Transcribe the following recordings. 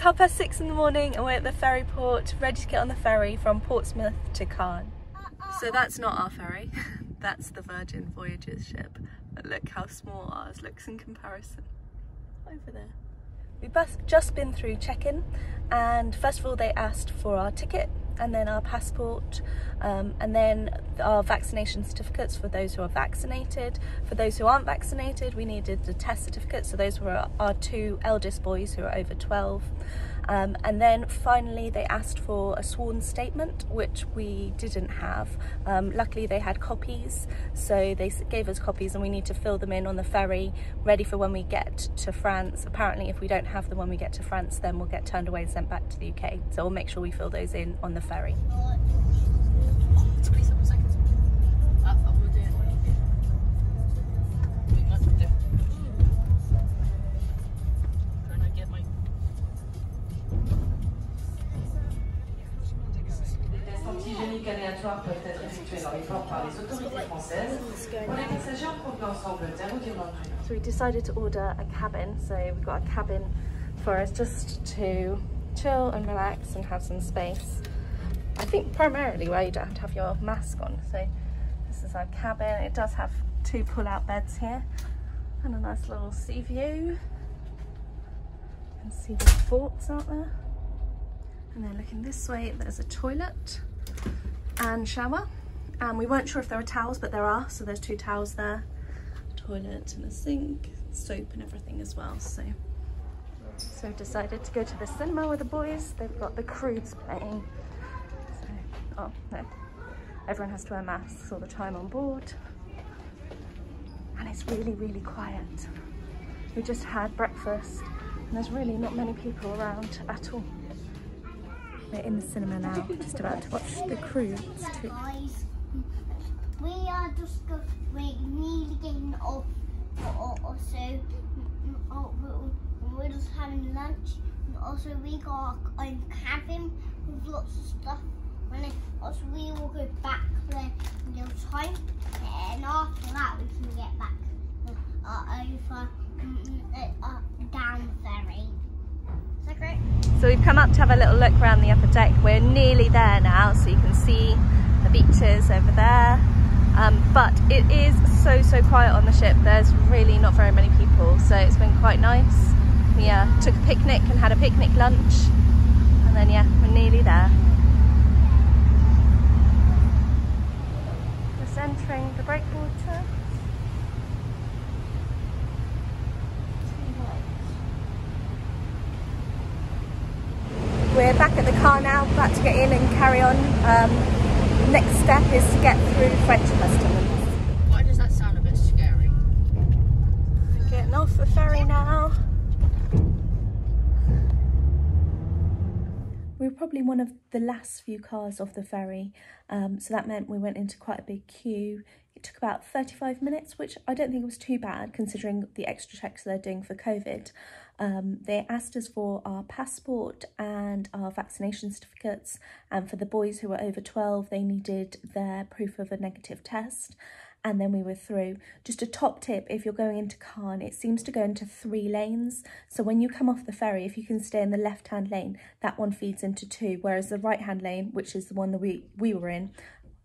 half past six in the morning and we're at the ferry port, ready to get on the ferry from Portsmouth to Caen. So that's not our ferry, that's the Virgin Voyages ship. But look how small ours looks in comparison. Over there. We've just been through check-in and first of all they asked for our ticket and then our passport um, and then our vaccination certificates for those who are vaccinated. For those who aren't vaccinated we needed the test certificate so those were our two eldest boys who are over 12 um, and then finally they asked for a sworn statement, which we didn't have. Um, luckily they had copies, so they gave us copies and we need to fill them in on the ferry, ready for when we get to France. Apparently if we don't have them when we get to France, then we'll get turned away and sent back to the UK. So we'll make sure we fill those in on the ferry. Peuvent être dans les ports par les autorités françaises. Pour les passagers en ou So we decided to order a cabin. So we've got a cabin for us just to chill and relax and have some space. I think primarily where you don't have to have your mask on. So this is our cabin. It does have two pull-out beds here and a nice little sea view. You can see the forts out there. And then looking this way, there's a toilet and shower. And we weren't sure if there were towels, but there are. So there's two towels there, toilet and a sink, soap and everything as well. So, so decided to go to the cinema with the boys. They've got the Croods playing. So, oh no, everyone has to wear masks all the time on board. And it's really, really quiet. We just had breakfast and there's really not many people around at all. We're in the cinema now, just about to watch The. Guys, we are just go, we're nearly getting off. Also, oh, we're just having lunch. And also, we got our own cabin with lots of stuff. And also, we will go back there in no time. And after that, we can get back uh, over uh, down ferry. So we've come up to have a little look around the upper deck. We're nearly there now, so you can see the beaches over there. Um, but it is so, so quiet on the ship. There's really not very many people, so it's been quite nice. We uh, took a picnic and had a picnic lunch. And then, yeah, we're nearly there. Just entering the breakwater. We're back at the car now, about to get in and carry on. Um, next step is to get through French customs. Why does that sound a bit scary? Getting off the ferry now. We were probably one of the last few cars off the ferry, um, so that meant we went into quite a big queue. It took about 35 minutes, which I don't think was too bad considering the extra checks they're doing for COVID. Um, they asked us for our passport and our vaccination certificates, and for the boys who were over 12, they needed their proof of a negative test and then we were through. Just a top tip, if you're going into Caen, it seems to go into three lanes. So when you come off the ferry, if you can stay in the left-hand lane, that one feeds into two, whereas the right-hand lane, which is the one that we, we were in,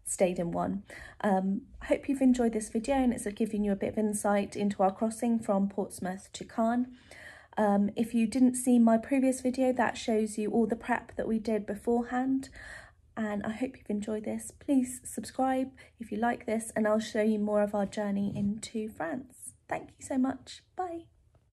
stayed in one. Um, I hope you've enjoyed this video and it's giving you a bit of insight into our crossing from Portsmouth to Caen. Um, if you didn't see my previous video, that shows you all the prep that we did beforehand and I hope you've enjoyed this. Please subscribe if you like this and I'll show you more of our journey into France. Thank you so much. Bye.